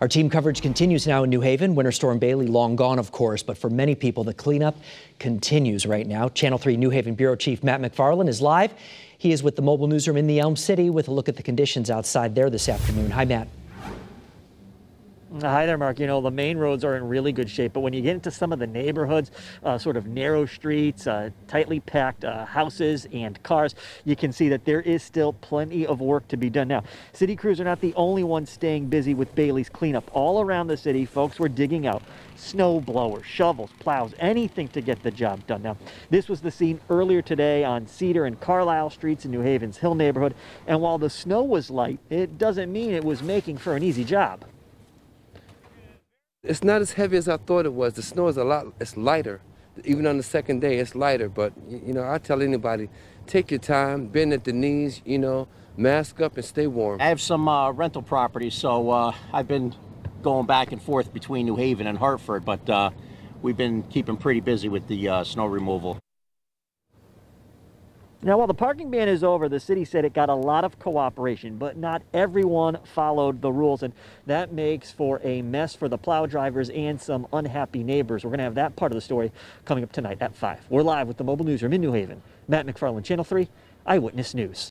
Our team coverage continues now in New Haven. Winter Storm Bailey long gone, of course, but for many people, the cleanup continues right now. Channel 3 New Haven Bureau Chief Matt McFarland is live. He is with the mobile newsroom in the Elm City with a look at the conditions outside there this afternoon. Hi, Matt. Hi there, Mark. You know, the main roads are in really good shape, but when you get into some of the neighborhoods, uh, sort of narrow streets, uh, tightly packed uh, houses and cars, you can see that there is still plenty of work to be done. Now, city crews are not the only ones staying busy with Bailey's cleanup. All around the city, folks were digging out snow blowers, shovels, plows, anything to get the job done. Now, this was the scene earlier today on Cedar and Carlisle streets in New Haven's Hill neighborhood, and while the snow was light, it doesn't mean it was making for an easy job. It's not as heavy as I thought it was. The snow is a lot, it's lighter. Even on the second day, it's lighter. But, you know, I tell anybody, take your time, bend at the knees, you know, mask up and stay warm. I have some uh, rental properties, so uh, I've been going back and forth between New Haven and Hartford, but uh, we've been keeping pretty busy with the uh, snow removal. Now, while the parking ban is over, the city said it got a lot of cooperation, but not everyone followed the rules, and that makes for a mess for the plow drivers and some unhappy neighbors. We're going to have that part of the story coming up tonight at 5. We're live with the Mobile Newsroom in New Haven. Matt McFarland, Channel 3, Eyewitness News.